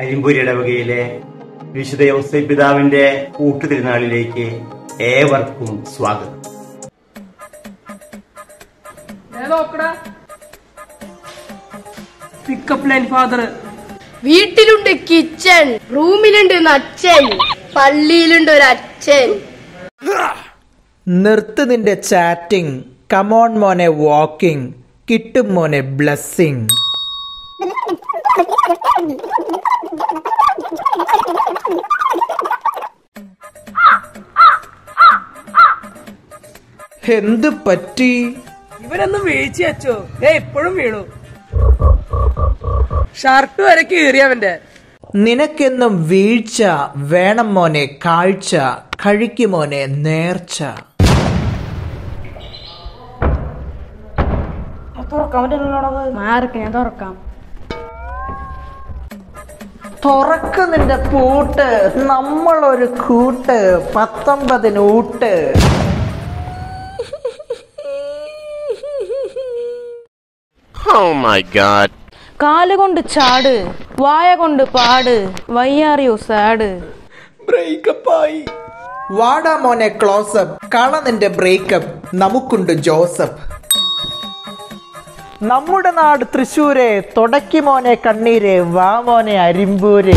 അരിമ്പൂരി ഇടവകയിലെ വിശുദ്ധ ഔസൈ പിതാവിന്റെ കൂട്ടുതിരുനാളിലേക്ക് ഏവർക്കും സ്വാഗതം. പിക്കപ്പ് ലൈൻ ഫാദർ വീട്ടിലുണ്ട് കിച്ചൺ റൂമിലുണ്ട് അച്ഛൻ പള്ളിയിലുണ്ട് ഒരു അച്ഛൻ. നിർത്ത് നിന്റെ ചാറ്റിംഗ്. കമോൺ മോനെ വാക്കിംഗ് കിട്ടും മോനെ ബ്ലസ്സിംഗ് എന്ത് പറ്റി? ഇവനൊന്നും വീഴ്ച വെച്ചോ. ഏ ഇപ്പോഴും വീണു. ഷർട്ട് വരെ കീറിയവന്റെ നിനക്കെന്നും വീഴ്ച വേണം മോനെ കാഴ്ച കഴിക്കുമോനെ നേർച്ച. മാർക്ക് ഞാൻ തുറക്കാം. തുറക്ക് നിന്റെ പൂട്ട് നമ്മളൊരു കൂട്ട്. പത്തൊമ്പതിനൂട്ട് ഊട്ട്. കാലുകൊണ്ട് god. കാൽ കൊണ്ട് ചാട് വായ കൊണ്ട് പാട് വയ്യാറിയോ സാഡ്? വാടാ മോനെ ക്ലോസപ്പ് കാണാൻ നിന്റെ ബ്രേക്കപ്പ് നമുക്കുണ്ട് ജോസഫ് നമ്മുടെ നാട് തൃശ്ശൂരെ തുടക്കി മോനെ കണ്ണീരെ വാമോനെ അരിമ്പൂരെ.